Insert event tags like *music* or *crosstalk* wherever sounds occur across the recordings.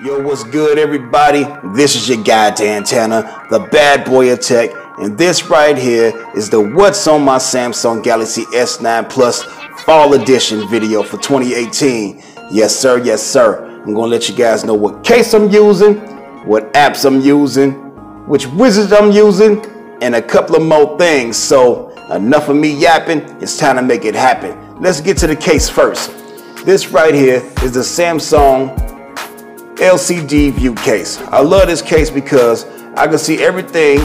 Yo, what's good, everybody? This is your guy, Dan Tanna, the bad boy of tech, and this right here is the What's on My Samsung Galaxy S9 Plus Fall Edition video for 2018. Yes, sir, yes, sir. I'm gonna let you guys know what case I'm using, what apps I'm using, which wizards I'm using, and a couple of more things. So, enough of me yapping, it's time to make it happen. Let's get to the case first. This right here is the Samsung LCD view case. I love this case because I can see everything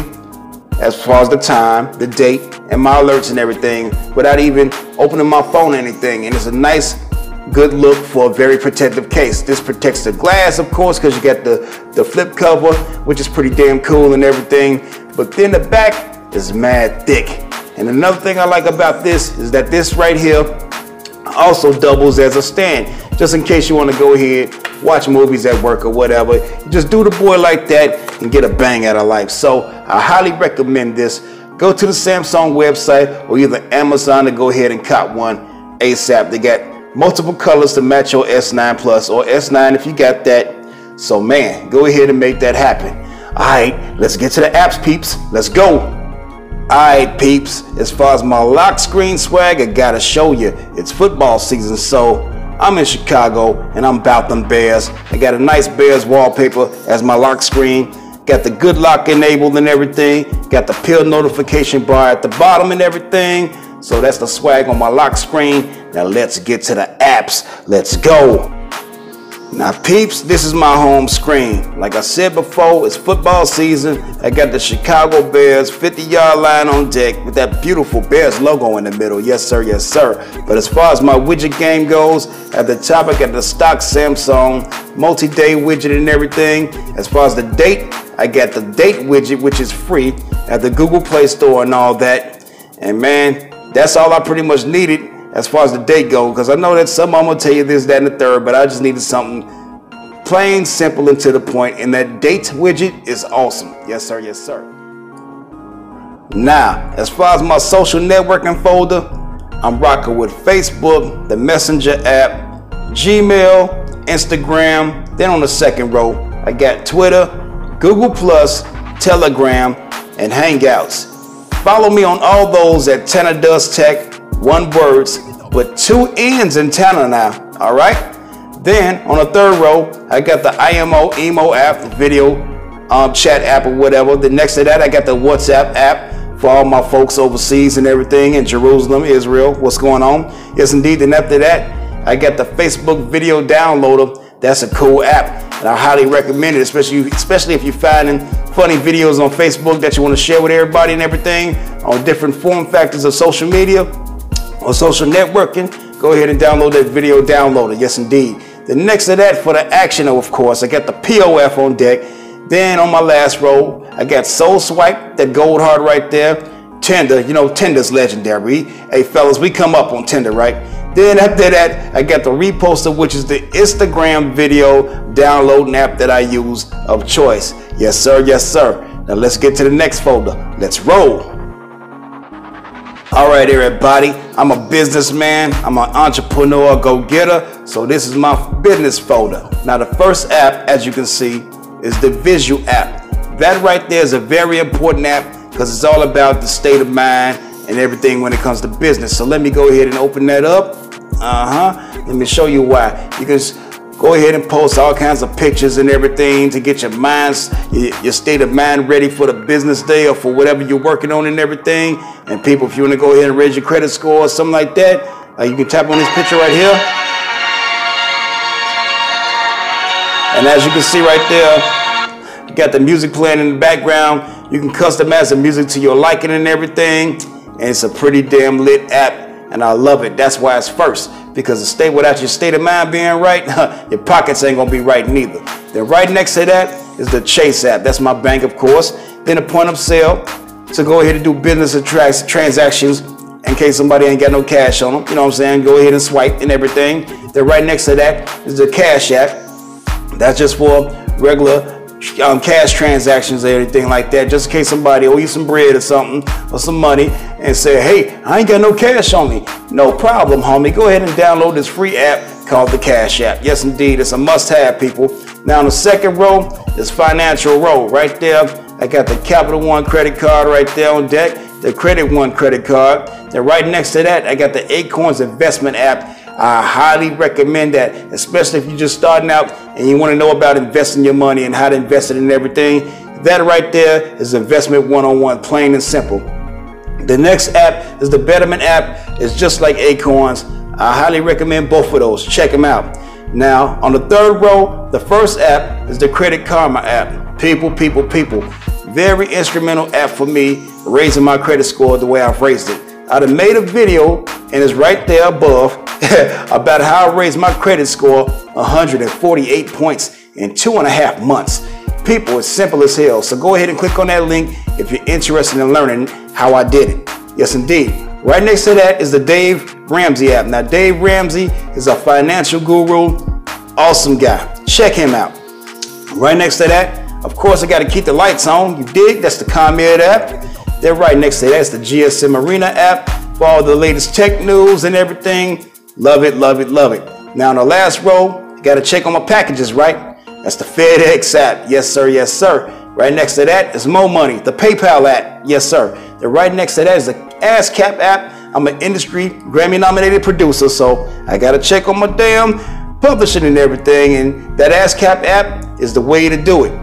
as far as the time, the date, and my alerts and everything without even opening my phone or anything. And it's a nice, good look for a very protective case. This protects the glass, of course, because you got the, the flip cover, which is pretty damn cool and everything. But then the back is mad thick. And another thing I like about this is that this right here also doubles as a stand. Just in case you want to go ahead watch movies at work or whatever. Just do the boy like that and get a bang out of life. So I highly recommend this. Go to the Samsung website or either Amazon to go ahead and cop one ASAP. They got multiple colors to match your S9 Plus or S9 if you got that. So man, go ahead and make that happen. All right, let's get to the apps, peeps. Let's go. All right, peeps. As far as my lock screen swag, I gotta show you. It's football season, so I'm in Chicago and I'm about them Bears. I got a nice Bears wallpaper as my lock screen. Got the good lock enabled and everything. Got the pill notification bar at the bottom and everything. So that's the swag on my lock screen. Now let's get to the apps. Let's go. Now peeps, this is my home screen. Like I said before, it's football season. I got the Chicago Bears 50 yard line on deck with that beautiful Bears logo in the middle. Yes sir, yes sir. But as far as my widget game goes, at the top I got the stock Samsung multi-day widget and everything. As far as the date, I got the date widget which is free at the Google Play Store and all that. And man, that's all I pretty much needed as far as the date goes, because I know that some I'm gonna tell you this, that, and the third, but I just needed something plain, simple, and to the point. And that date widget is awesome. Yes, sir. Yes, sir. Now, as far as my social networking folder, I'm rocking with Facebook, the Messenger app, Gmail, Instagram. Then on the second row, I got Twitter, Google Plus, Telegram, and Hangouts. Follow me on all those at Tanna Does Tech one words, with two N's in Tanna now, all right? Then on the third row, I got the IMO Emo app, video um, chat app or whatever. The next to that, I got the WhatsApp app for all my folks overseas and everything in Jerusalem, Israel. What's going on? Yes, indeed. Then after that, I got the Facebook video downloader. That's a cool app, and I highly recommend it, especially especially if you're finding funny videos on Facebook that you want to share with everybody and everything on different form factors of social media on social networking, go ahead and download that video downloader. Yes, indeed. The next to that for the action, of course, I got the POF on deck. Then on my last row, I got Soul Swipe, that gold heart right there. Tinder, you know, Tinder's legendary. Hey, fellas, we come up on Tinder, right? Then after that, I got the Reposter, which is the Instagram video downloading app that I use of choice. Yes, sir. Yes, sir. Now let's get to the next folder. Let's roll. All right, everybody. I'm a businessman. I'm an entrepreneur, go-getter. So this is my business folder. Now, the first app, as you can see, is the Visual app. That right there is a very important app because it's all about the state of mind and everything when it comes to business. So let me go ahead and open that up. Uh-huh. Let me show you why. Because Go ahead and post all kinds of pictures and everything to get your minds, your, state of mind ready for the business day or for whatever you're working on and everything. And people, if you want to go ahead and raise your credit score or something like that, uh, you can tap on this picture right here. And as you can see right there, you got the music playing in the background. You can customize the music to your liking and everything. And it's a pretty damn lit app and I love it. That's why it's first. Because the state without your state of mind being right, *laughs* your pockets ain't gonna be right neither. Then right next to that is the Chase app. That's my bank, of course. Then the point of sale to go ahead and do business transactions in case somebody ain't got no cash on them. You know what I'm saying? Go ahead and swipe and everything. Then right next to that is the Cash app. That's just for regular um, cash transactions or anything like that, just in case somebody owe you some bread or something or some money and say, hey, I ain't got no cash on me. No problem, homie. Go ahead and download this free app called the Cash App. Yes, indeed, it's a must have, people. Now in the second row is financial row. Right there, I got the Capital One credit card right there on deck, the Credit One credit card. And right next to that, I got the Acorns investment app. I highly recommend that, especially if you're just starting out and you want to know about investing your money and how to invest it in everything. That right there is investment one-on-one, plain and simple. The next app is the Betterment app. It's just like Acorns. I highly recommend both of those. Check them out. Now, on the third row, the first app is the Credit Karma app. People, people, people. Very instrumental app for me raising my credit score the way I've raised it. I have made a video and it's right there above *laughs* about how I raised my credit score 148 points in two and a half months. People, it's simple as hell. So go ahead and click on that link if you're interested in learning how I did it. Yes, indeed. Right next to that is the Dave Ramsey app. Now, Dave Ramsey is a financial guru, awesome guy. Check him out. Right next to that, of course, I got to keep the lights on. You dig? That's the ComEd app. Then right next to that is the GSM Arena app for all the latest tech news and everything. Love it, love it, love it. Now, in the last row, you got to check on my packages, right? That's the FedEx app. Yes, sir. Yes, sir. Right next to that is Mo Money, the PayPal app. Yes, sir. The right next to that is the ASCAP app. I'm an industry Grammy nominated producer, so I got to check on my damn publishing and everything. And that ASCAP app is the way to do it.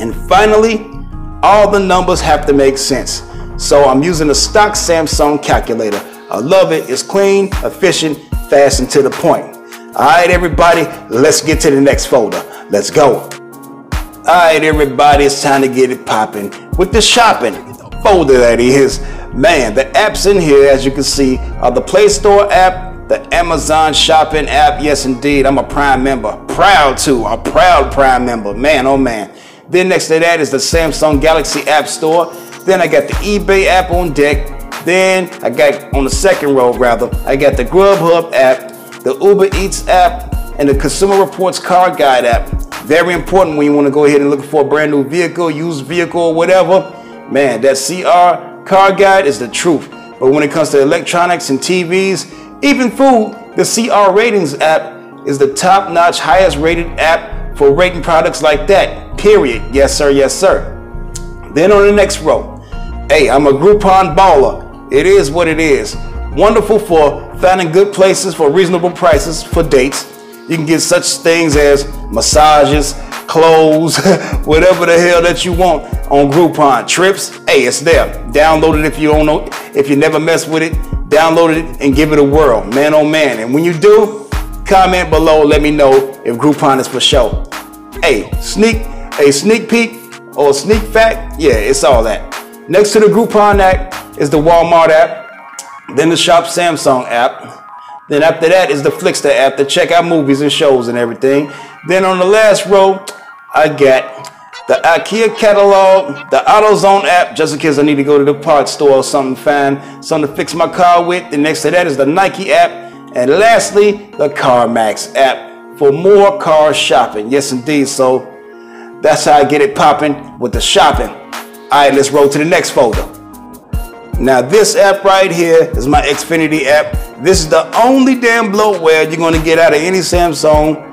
And finally, all the numbers have to make sense. So I'm using a stock Samsung calculator. I love it. It's clean, efficient, fast, and to the point. All right, everybody, let's get to the next folder. Let's go. All right, everybody, it's time to get it popping with the shopping folder that is. Man, the apps in here, as you can see, are the Play Store app, the Amazon Shopping app. Yes, indeed, I'm a Prime member. Proud to, a proud Prime member. Man, oh man. Then next to that is the Samsung Galaxy App Store. Then I got the eBay app on deck. Then I got on the second row, rather, I got the Grubhub app, the Uber Eats app, and the Consumer Reports Car Guide app. Very important when you want to go ahead and look for a brand new vehicle, used vehicle, or whatever. Man, that CR Car Guide is the truth. But when it comes to electronics and TVs, even food, the CR Ratings app is the top notch, highest rated app for rating products like that. Period. Yes, sir. Yes, sir. Then on the next row, hey, I'm a Groupon baller. It is what it is. Wonderful for finding good places for reasonable prices for dates you can get such things as massages, clothes, *laughs* whatever the hell that you want on Groupon. Trips, hey, it's there. Download it if you don't know, if you never mess with it. Download it and give it a whirl, man oh man. And when you do, comment below. Let me know if Groupon is for show. Hey, sneak a sneak peek or sneak fact. Yeah, it's all that. Next to the Groupon app is the Walmart app, then the Shop Samsung app, then after that is the Flixster app to check out movies and shows and everything. Then on the last row, I got the IKEA catalog, the AutoZone app, just in case I need to go to the parts store or something, find something to fix my car with. The next to that is the Nike app. And lastly, the CarMax app for more car shopping. Yes, indeed. So that's how I get it popping with the shopping. All right, let's roll to the next folder. Now this app right here is my Xfinity app. This is the only damn bloatware you're gonna get out of any Samsung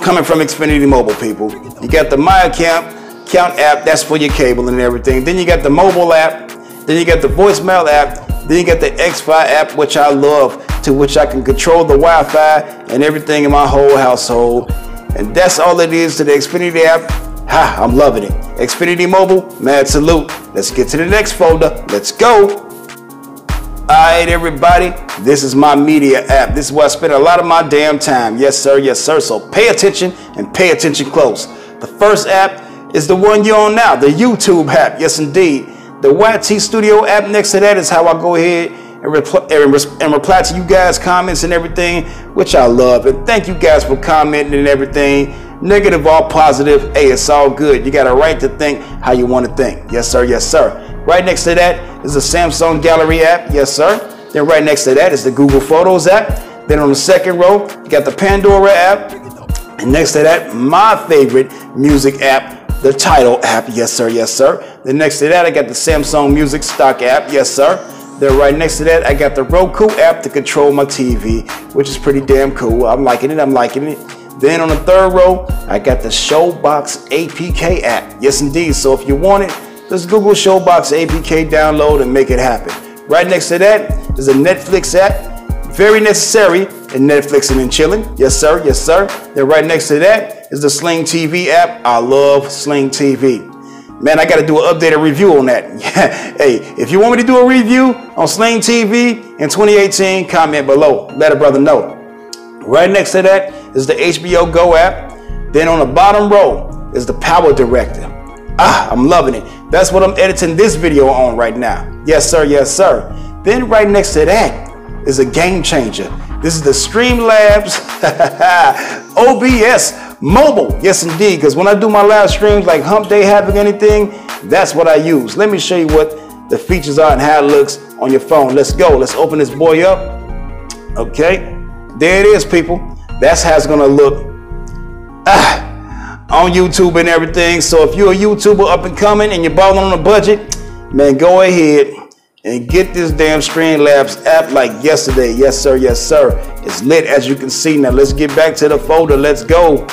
coming from Xfinity Mobile, people. You got the My Account Count app, that's for your cable and everything. Then you got the mobile app. Then you got the voicemail app. Then you got the XFi app, which I love, to which I can control the Wi-Fi and everything in my whole household. And that's all it is to the Xfinity app. Ha, I'm loving it. Xfinity Mobile, mad salute. Let's get to the next folder. Let's go. Alright, everybody, this is my media app. This is where I spend a lot of my damn time. Yes, sir, yes, sir. So pay attention and pay attention close. The first app is the one you're on now, the YouTube app. Yes, indeed. The YT Studio app next to that is how I go ahead and, reply, and reply to you guys' comments and everything, which I love. And thank you guys for commenting and everything. Negative or positive, hey, it's all good. You got a right to think how you want to think. Yes, sir, yes, sir. Right next to that is the Samsung Gallery app. Yes, sir. Then right next to that is the Google Photos app. Then on the second row, you got the Pandora app. And next to that, my favorite music app, the Tidal app. Yes, sir. Yes, sir. Then next to that, I got the Samsung Music Stock app. Yes, sir. Then right next to that, I got the Roku app to control my TV, which is pretty damn cool. I'm liking it. I'm liking it. Then on the third row, I got the Showbox APK app. Yes, indeed. So if you want it, just Google Showbox APK download and make it happen. Right next to that is a Netflix app. Very necessary in Netflixing and chilling. Yes, sir. Yes, sir. Then right next to that is the Sling TV app. I love Sling TV. Man, I got to do an updated review on that. *laughs* hey, if you want me to do a review on Sling TV in 2018, comment below. Let a brother know. Right next to that is the HBO Go app. Then on the bottom row is the Power Director. Ah, I'm loving it. That's what I'm editing this video on right now. Yes, sir. Yes, sir. Then right next to that is a game changer. This is the Streamlabs *laughs* OBS mobile. Yes, indeed. Because when I do my live streams like Hump Day, Having anything, that's what I use. Let me show you what the features are and how it looks on your phone. Let's go. Let's open this boy up. Okay. There it is, people. That's how it's to look. Ah on YouTube and everything. So if you're a YouTuber up and coming and you're balling on a budget, man, go ahead and get this damn Streamlabs app like yesterday. Yes, sir. Yes, sir. It's lit as you can see. Now let's get back to the folder. Let's go.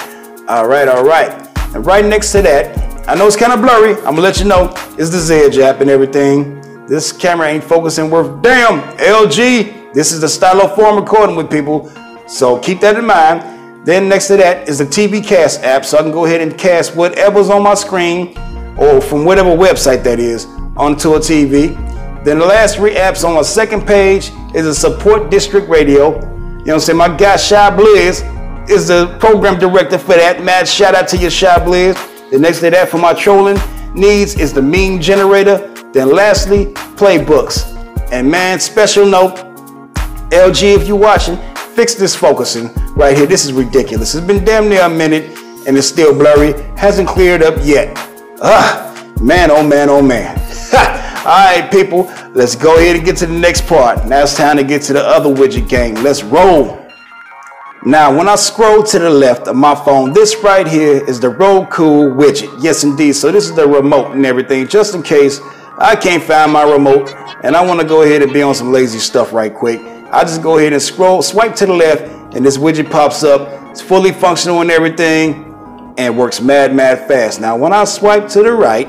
All right, all right. And right next to that, I know it's kind of blurry. I'm gonna let you know it's the Zedge app and everything. This camera ain't focusing worth damn. LG, this is the Stylo 4 recording with people. So keep that in mind. Then next to that is the TV Cast app, so I can go ahead and cast whatever's on my screen or from whatever website that is onto a TV. Then the last three apps on the second page is a support district radio. You know what I'm saying? My guy Shy Blizz is the program director for that. Mad shout out to your Blizz. The next to that for my trolling needs is the meme generator. Then lastly, playbooks. And man, special note, LG, if you're watching, fix this focusing right here. This is ridiculous. It's been damn near a minute and it's still blurry. Hasn't cleared up yet. Ah, man, oh man, oh man. *laughs* All right, people, let's go ahead and get to the next part. Now it's time to get to the other widget game. Let's roll. Now, when I scroll to the left of my phone, this right here is the Roku widget. Yes, indeed. So this is the remote and everything, just in case I can't find my remote and I want to go ahead and be on some lazy stuff right quick. I just go ahead and scroll, swipe to the left, and this widget pops up. It's fully functional and everything, and works mad, mad fast. Now, when I swipe to the right,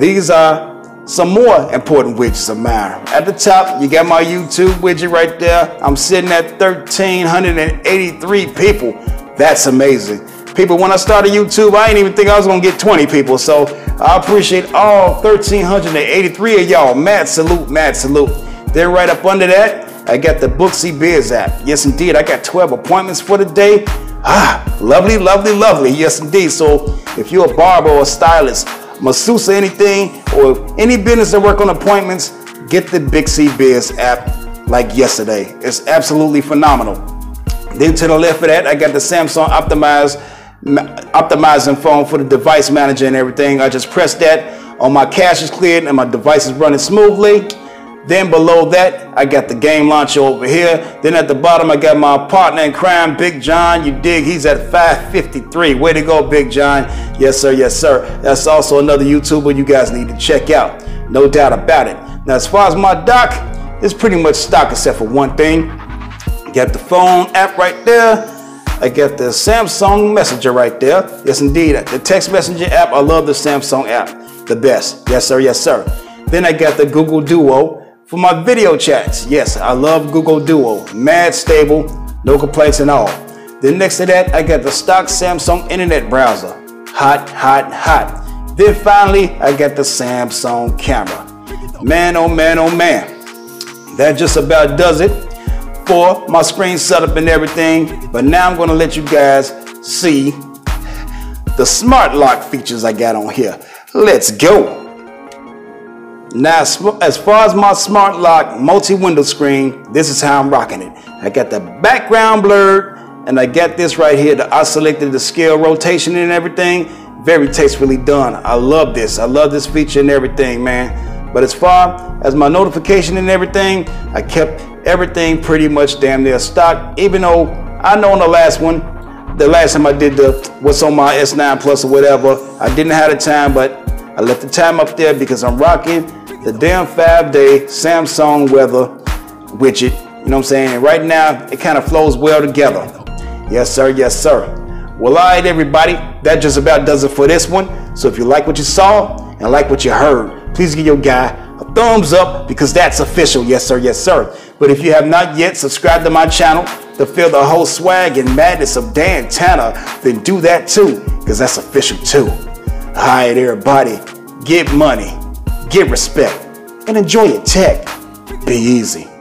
these are some more important widgets of mine. At the top, you got my YouTube widget right there. I'm sitting at 1,383 people. That's amazing. People, when I started YouTube, I didn't even think I was gonna get 20 people. So I appreciate all 1,383 of y'all. Mad salute, mad salute. Then right up under that, I got the Booksy Biz app. Yes, indeed, I got 12 appointments for the day. Ah, lovely, lovely, lovely. Yes, indeed. So if you're a barber or a stylist, masseuse anything, or any business that work on appointments, get the Booksy Biz app like yesterday. It's absolutely phenomenal. Then to the left of that, I got the Samsung Optimize optimizing phone for the device manager and everything. I just press that on my cache is cleared and my device is running smoothly. Then below that, I got the game launcher over here. Then at the bottom, I got my partner in crime, Big John. You dig? He's at 553. Way to go, Big John. Yes, sir. Yes, sir. That's also another YouTuber you guys need to check out. No doubt about it. Now, as far as my dock, it's pretty much stock except for one thing. Got the phone app right there. I got the Samsung Messenger right there. Yes, indeed. The text messenger app. I love the Samsung app. The best. Yes, sir. Yes, sir. Then I got the Google Duo for my video chats. Yes, I love Google Duo. Mad stable, no complaints at all. Then next to that, I got the stock Samsung internet browser. Hot, hot, hot. Then finally, I got the Samsung camera. Man, oh man, oh man. That just about does it for my screen setup and everything. But now I'm gonna let you guys see the smart lock features I got on here. Let's go. Now, as far as my smart lock multi-window screen, this is how I'm rocking it. I got the background blurred, and I got this right here. The, I selected the scale rotation and everything. Very tastefully done. I love this. I love this feature and everything, man. But as far as my notification and everything, I kept everything pretty much damn near stock. Even though I know in the last one, the last time I did the what's on my S9 Plus or whatever, I didn't have the time, but I left the time up there because I'm rocking the damn five day Samsung weather widget. You know what I'm saying? Right now, it kind of flows well together. Yes, sir. Yes, sir. Well, all right, everybody. That just about does it for this one. So if you like what you saw and like what you heard, please give your guy a thumbs up because that's official. Yes, sir. Yes, sir. But if you have not yet subscribed to my channel to feel the whole swag and madness of Dan Tanna, then do that too because that's official too. All right, everybody. Get money, get respect, and enjoy your tech. Be easy.